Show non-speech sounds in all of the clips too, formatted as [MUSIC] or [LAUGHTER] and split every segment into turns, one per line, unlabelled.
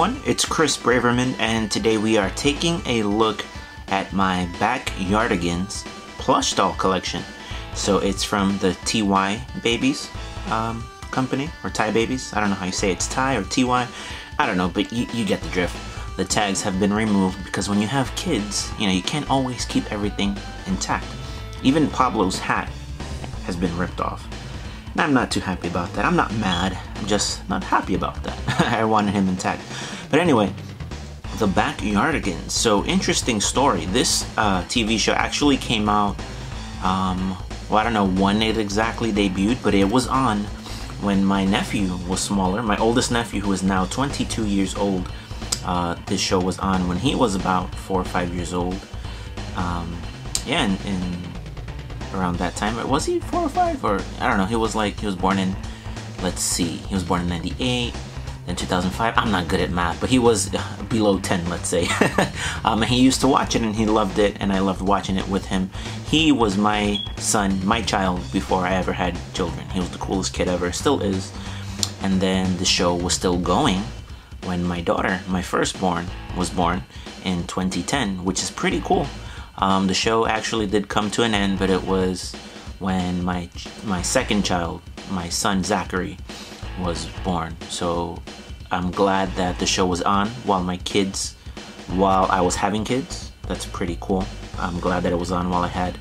everyone, it's Chris Braverman, and today we are taking a look at my Backyardigans plush doll collection. So it's from the TY Babies um, company, or Ty Babies. I don't know how you say it. it's Ty or TY. I don't know, but you, you get the drift. The tags have been removed because when you have kids, you know, you can't always keep everything intact. Even Pablo's hat has been ripped off. And I'm not too happy about that. I'm not mad. I'm just not happy about that. [LAUGHS] I wanted him intact. But anyway, the Backyardigans. So interesting story. This uh, TV show actually came out. Um, well, I don't know when it exactly debuted, but it was on when my nephew was smaller. My oldest nephew, who is now 22 years old. Uh, this show was on when he was about four or five years old. Um, yeah, and, and around that time. Was he four or five? Or I don't know. He was like he was born in. Let's see. He was born in '98. Then 2005. I'm not good at math, but he was uh, below 10, let's say. [LAUGHS] um, he used to watch it and he loved it, and I loved watching it with him. He was my son, my child, before I ever had children. He was the coolest kid ever, still is. And then the show was still going when my daughter, my firstborn, was born in 2010, which is pretty cool. Um, the show actually did come to an end, but it was when my my second child, my son Zachary, was born. So I'm glad that the show was on while my kids, while I was having kids. That's pretty cool. I'm glad that it was on while I had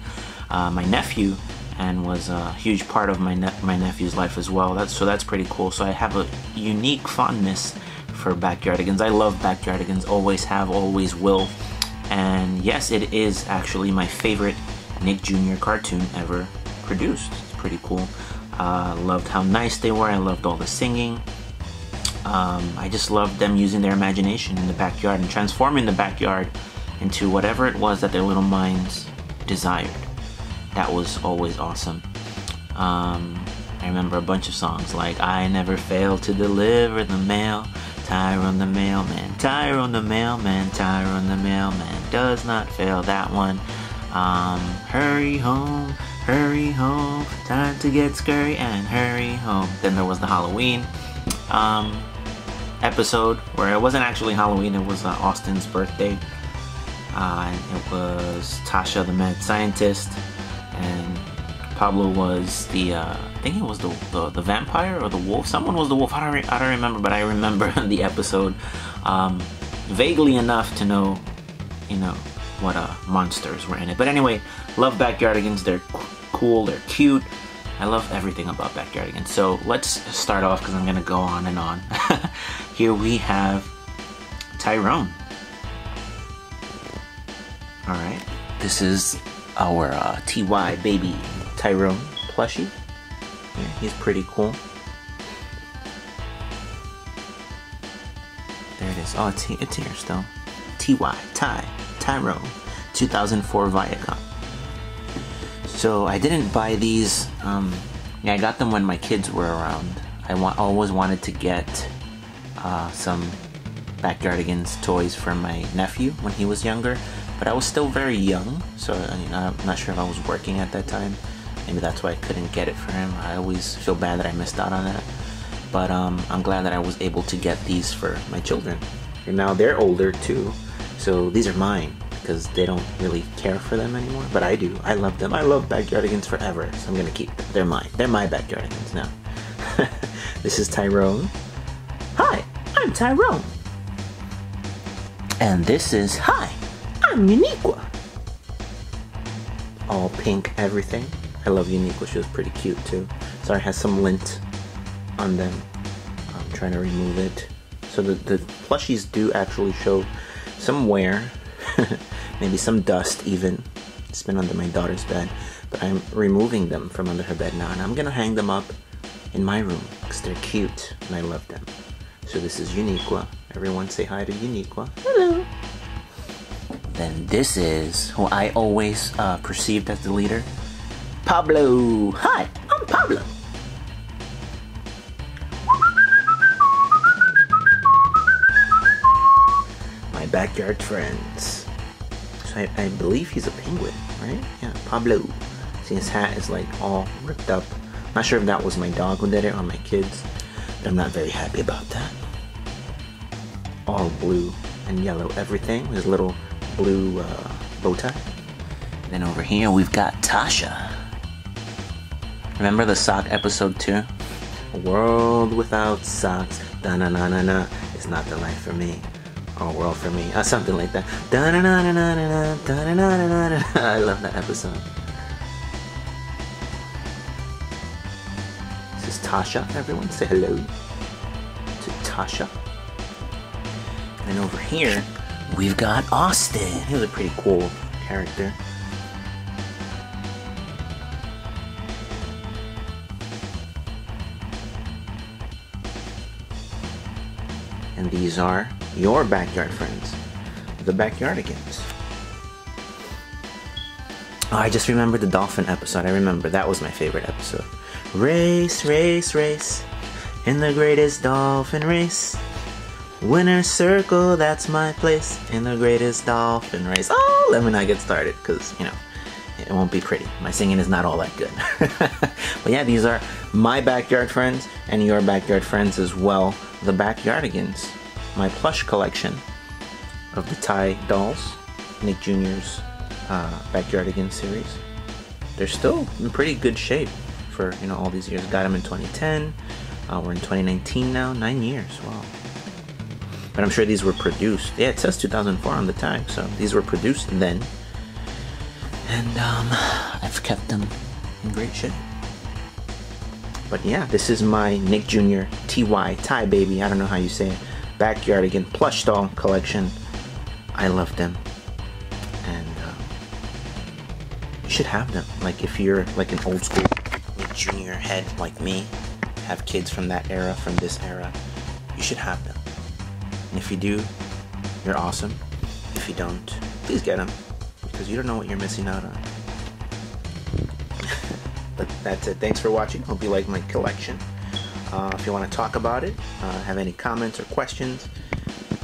uh, my nephew and was a huge part of my ne my nephew's life as well. That's so that's pretty cool. So I have a unique fondness for Backyardigans. I love Backyardigans. Always have, always will. And yes, it is actually my favorite Nick Jr. cartoon ever produced. It's pretty cool. Uh, loved how nice they were. I loved all the singing. Um, I just loved them using their imagination in the backyard and transforming the backyard into whatever it was that their little minds desired. That was always awesome. Um, I remember a bunch of songs like I Never Fail to Deliver the Mail, Tyrone the Mailman, Tyrone the Mailman, Tyrone the Mailman does not fail that one. Um, hurry home, hurry home, time to get scurry and hurry home. Then there was the Halloween um, episode where it wasn't actually Halloween, it was uh, Austin's birthday. Uh, it was Tasha the mad scientist and Pablo was the, uh, I think it was the, the, the vampire or the wolf. Someone was the wolf. I don't, I don't remember, but I remember [LAUGHS] the episode um, vaguely enough to know, you know, what uh, monsters were in it. But anyway, love Backyardigans. They're cool. They're cute. I love everything about Backyardigans. So let's start off because I'm gonna go on and on. [LAUGHS] Here we have Tyrone. All right, this is our uh, TY baby Tyrone plushie. Yeah, he's pretty cool. There it is. Oh, it's, it's here still. TY, Ty, Tyrone, 2004 Viacom. So I didn't buy these. Um, yeah, I got them when my kids were around. I wa always wanted to get uh, some Backyardigans toys for my nephew when he was younger, but I was still very young, so I'm not sure if I was working at that time. Maybe that's why I couldn't get it for him. I always feel bad that I missed out on that. But um, I'm glad that I was able to get these for my children. And now they're older too, so these are mine because they don't really care for them anymore. But I do. I love them. I love Backyardigans forever, so I'm gonna keep them. They're mine. They're my Backyardigans now. [LAUGHS] this is Tyrone. Hi, I'm Tyrone. And this is Hi, I'm Uniqua. All pink everything. I love Uniqua. She was pretty cute too. Sorry, has some lint on them. I'm trying to remove it. So the, the plushies do actually show some wear, [LAUGHS] maybe some dust even. It's been under my daughter's bed, but I'm removing them from under her bed now, and I'm gonna hang them up in my room because they're cute and I love them. So this is Uniqua. Everyone say hi to Uniqua. Hello. Then this is who I always uh, perceived as the leader, Pablo. Hi, I'm Pablo. Backyard friends. So I, I believe he's a penguin, right? Yeah, Pablo. See, his hat is like all ripped up. Not sure if that was my dog who did it or my kids, but I'm not very happy about that. all blue and yellow everything. His little blue uh, bow tie. Then over here we've got Tasha. Remember the sock episode 2? A world without socks. Da na na na na. It's not the life for me. Or world for me. Uh, something like that. I love that episode. This is Tasha. Everyone say hello to Tasha. And over here, we've got Austin. He's a pretty cool character. And these are your backyard friends, the Backyardigans. Oh, I just remembered the dolphin episode. I remember that was my favorite episode. Race, race, race, in the greatest dolphin race. Winner circle, that's my place in the greatest dolphin race. Oh, let me not get started because, you know, it won't be pretty. My singing is not all that good. [LAUGHS] but yeah, these are my backyard friends and your backyard friends as well. The Backyardigans, my plush collection of the Ty dolls, Nick Jr.'s uh, Backyardigans series. They're still in pretty good shape for you know all these years. Got them in 2010. Uh, we're in 2019 now. Nine years. Wow. But I'm sure these were produced. Yeah, it says 2004 on the tag, so these were produced then. And um, I've kept them in great shape. But yeah, this is my Nick Jr. TY Ty Baby. I don't know how you say it. Backyardigan plush doll collection. I love them. And um, you should have them. Like if you're like an old school Jr. head like me, have kids from that era, from this era, you should have them. And if you do, you're awesome. If you don't, please get them because you don't know what you're missing out on. [LAUGHS] but that's it. Thanks for watching. Hope you like my collection. Uh, if you want to talk about it, uh, have any comments or questions,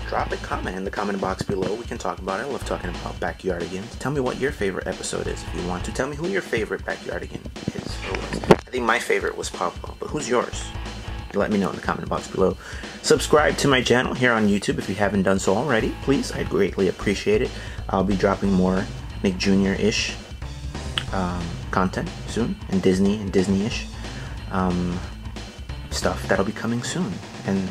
drop a comment in the comment box below. We can talk about it. I love talking about Backyardigans. Tell me what your favorite episode is if you want to. Tell me who your favorite Backyardigan is or was. I think my favorite was Pablo, but who's yours? let me know in the comment box below. Subscribe to my channel here on YouTube if you haven't done so already. Please, I'd greatly appreciate it. I'll be dropping more Nick Jr.-ish um, content soon, and Disney and Disney-ish um, stuff that'll be coming soon. And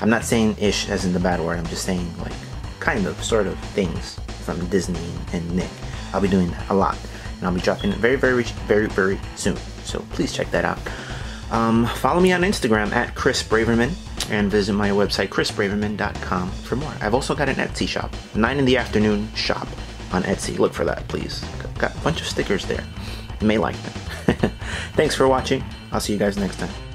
I'm not saying ish as in the bad word, I'm just saying like kind of, sort of things from Disney and Nick. I'll be doing that a lot. And I'll be dropping it very, very, very, very soon. So please check that out. Um, follow me on Instagram at Chris Braverman and visit my website chrisbraverman.com for more. I've also got an Etsy shop, 9 in the afternoon shop on Etsy. Look for that, please. Got a bunch of stickers there. You may like them. [LAUGHS] Thanks for watching. I'll see you guys next time.